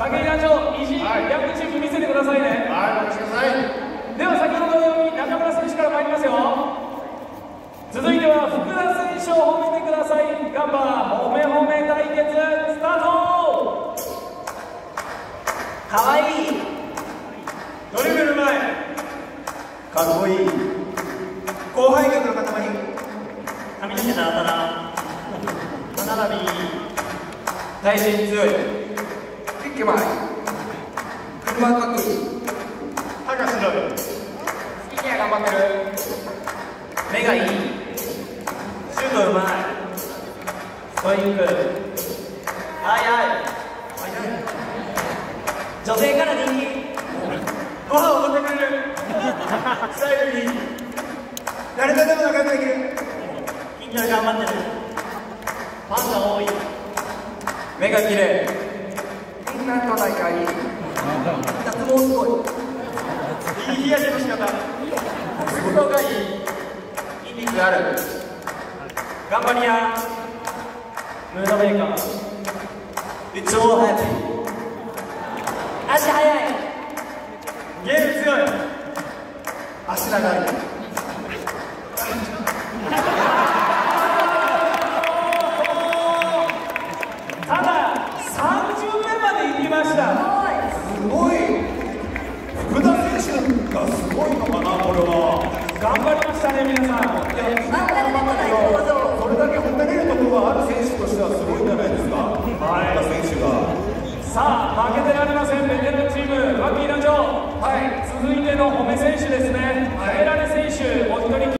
武井団長意地、はい、逆チーム見せてくださいね。はいお待ちくださいでは先ほどのように中村選手から参りますよ。続いては福田選手を褒めてください。ガンバ褒め褒め対決スタート。かわい。いドリブル前。かっこいい。後輩力の塊髪の毛だったな歯並び。体身強いピッケ前車かっこいい歯が白いスキニア頑張ってる。目がいい。シュートうまい。ストイックはい。はい。女性から人気。ご飯を持ってくれる。スタイルに誰とでも仲良くできる。近所頑張ってる。ファンが多い。目が綺麗。なと仲いい脱毛すごいいい日焼けの仕方心がいい筋肉がある頑張りやムードメーカー超ハッピー足速いゲーム強い足長いただ30目まで行きましたすごい福田選手がすごいのかなこれは頑張りましたね皆さんいや頑張ったけどそれだけ褒めれるところがある選手としてはすごい。んじゃないですかはい選手がさあ負けてられません。ベテランチームワッキー団長はい。続いての褒め選手ですね、はい、選手お一人